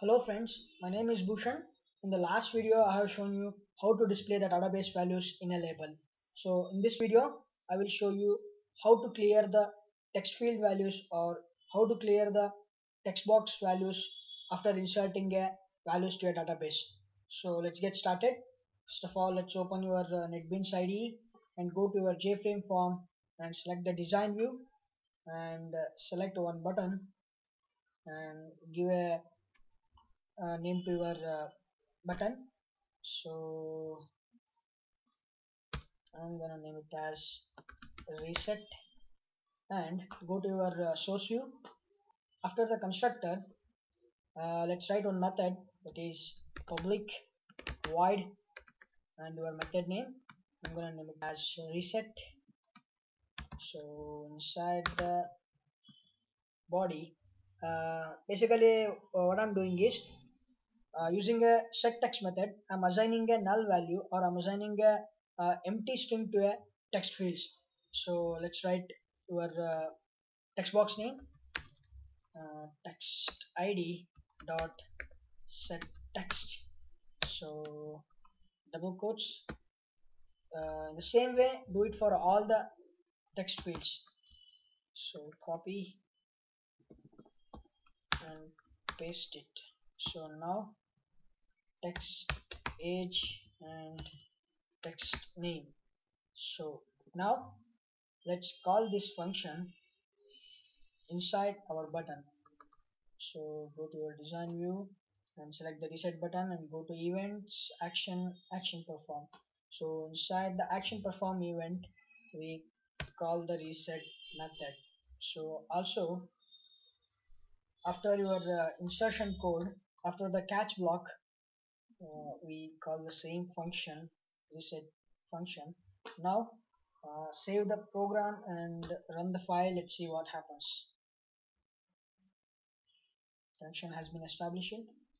Hello friends, my name is Bushan. In the last video I have shown you how to display the database values in a label. So in this video I will show you how to clear the text field values or how to clear the text box values after inserting a values to a database. So let's get started. First of all let's open your uh, NetBeans IDE and go to your JFrame form and select the design view and uh, select one button and give a uh, name to your uh, button. So I'm gonna name it as reset and go to your uh, source view. After the constructor uh, let's write one method that is public void and your method name. I'm gonna name it as reset. So inside the body uh, basically uh, what I'm doing is uh, using a set text method I'm assigning a null value or I'm assigning a uh, empty string to a text fields. So let's write your uh, text box name. Uh, text id dot set text. So double quotes. Uh, the same way do it for all the text fields. So copy and paste it. So now text age and text name. So now let's call this function inside our button. So go to your design view and select the reset button and go to events action action perform. So inside the action perform event we call the reset method. So also after your uh, insertion code after the catch block uh, we call the same function reset function. Now uh, save the program and run the file. Let's see what happens. Function has been established.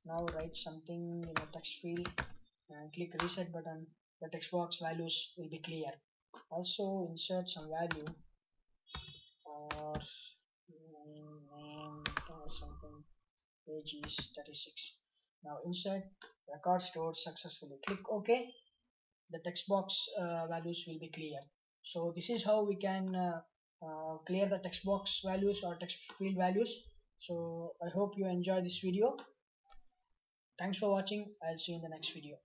Now write something in the text field and click reset button. The text box values will be clear. Also insert some value or name something. Age is 36 now insert record stored successfully. Click ok. The text box uh, values will be clear. So this is how we can uh, uh, clear the text box values or text field values. So i hope you enjoy this video. Thanks for watching. I'll see you in the next video